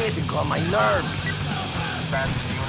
getting on my nerves.